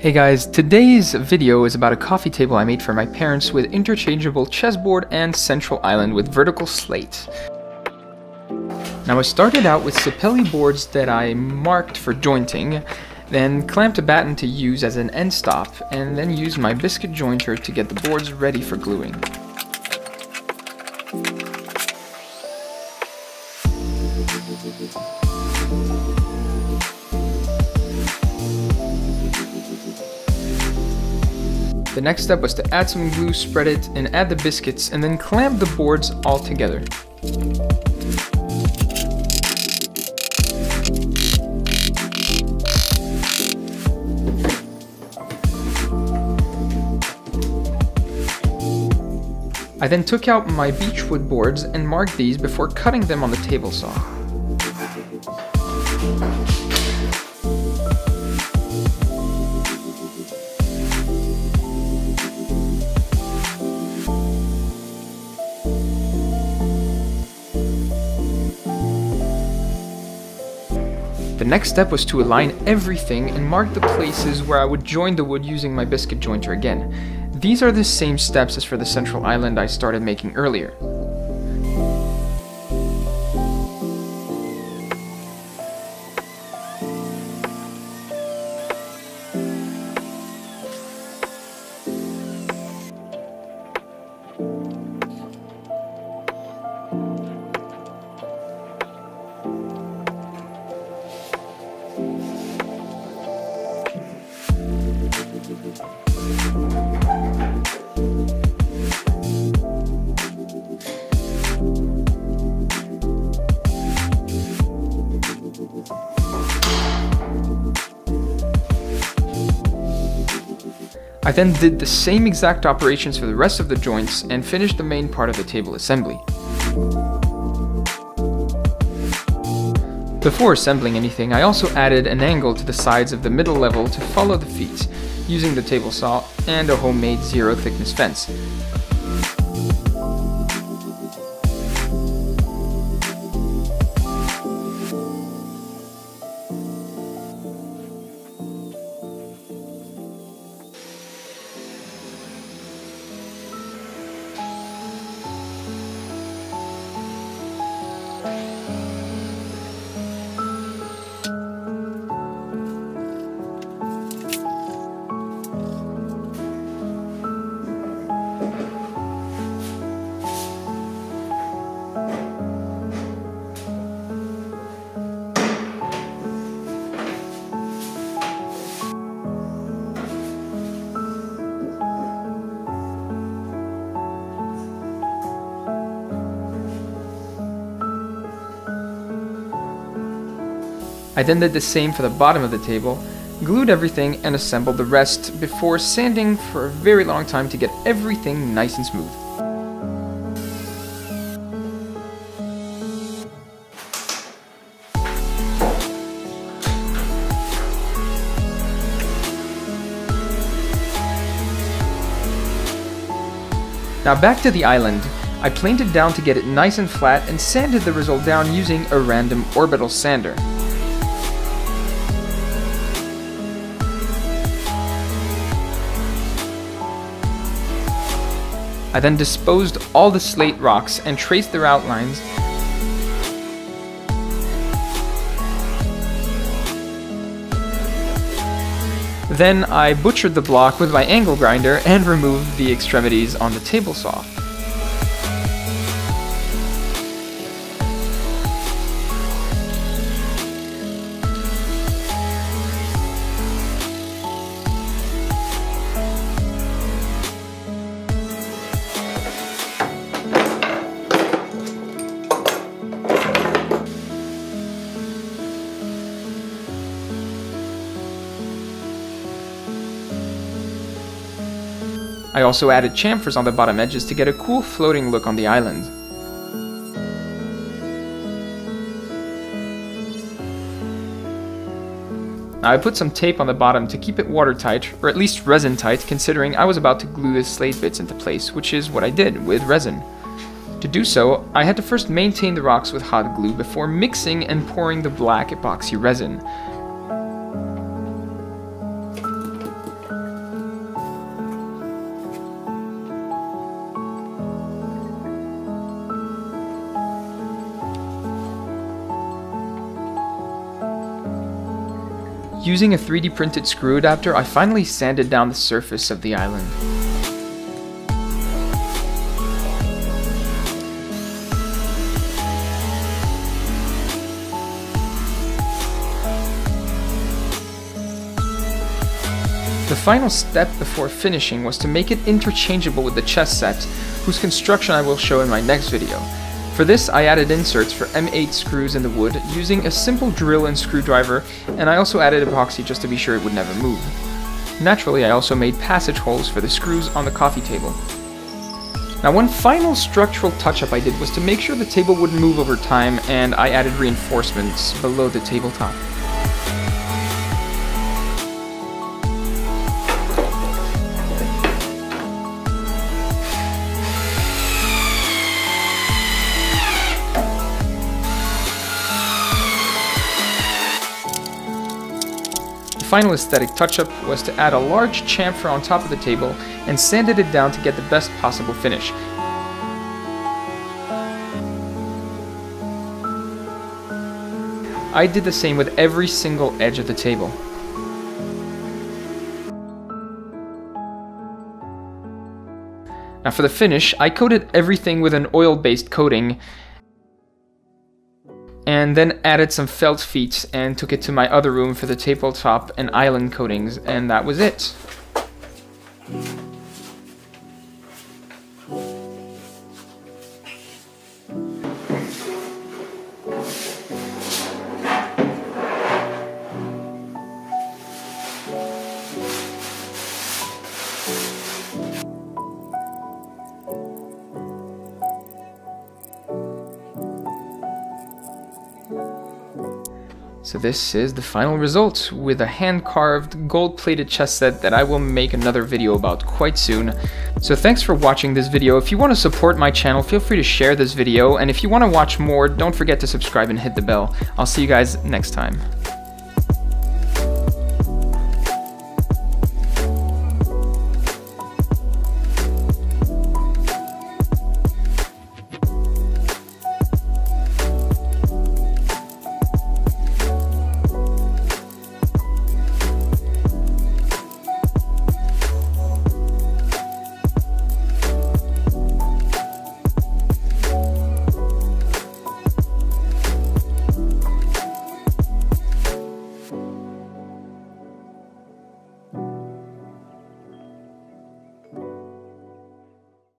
Hey guys, today's video is about a coffee table I made for my parents with interchangeable chessboard and central island with vertical slate. Now I started out with Sapelli boards that I marked for jointing, then clamped a batten to use as an end stop, and then used my biscuit jointer to get the boards ready for gluing. The next step was to add some glue, spread it, and add the biscuits, and then clamp the boards all together. I then took out my beechwood boards and marked these before cutting them on the table saw. Next step was to align everything and mark the places where I would join the wood using my biscuit jointer again. These are the same steps as for the central island I started making earlier. I then did the same exact operations for the rest of the joints and finished the main part of the table assembly. Before assembling anything, I also added an angle to the sides of the middle level to follow the feet, using the table saw and a homemade zero thickness fence. I then did the same for the bottom of the table, glued everything and assembled the rest before sanding for a very long time to get everything nice and smooth. Now back to the island. I planed it down to get it nice and flat and sanded the result down using a random orbital sander. I then disposed all the slate rocks and traced their outlines Then I butchered the block with my angle grinder and removed the extremities on the table saw. I also added chamfers on the bottom edges to get a cool floating look on the island. Now I put some tape on the bottom to keep it watertight, or at least resin tight, considering I was about to glue the slate bits into place, which is what I did with resin. To do so, I had to first maintain the rocks with hot glue before mixing and pouring the black epoxy resin. Using a 3D printed screw adapter, I finally sanded down the surface of the island. The final step before finishing was to make it interchangeable with the chess set, whose construction I will show in my next video. For this I added inserts for M8 screws in the wood using a simple drill and screwdriver and I also added epoxy just to be sure it would never move. Naturally I also made passage holes for the screws on the coffee table. Now one final structural touch-up I did was to make sure the table wouldn't move over time and I added reinforcements below the tabletop. Final aesthetic touch-up was to add a large chamfer on top of the table and sanded it down to get the best possible finish. I did the same with every single edge of the table. Now for the finish, I coated everything with an oil-based coating and then added some felt feet and took it to my other room for the tabletop and island coatings, and that was it. So this is the final result with a hand-carved gold-plated chess set that I will make another video about quite soon. So thanks for watching this video. If you want to support my channel, feel free to share this video, and if you want to watch more, don't forget to subscribe and hit the bell. I'll see you guys next time.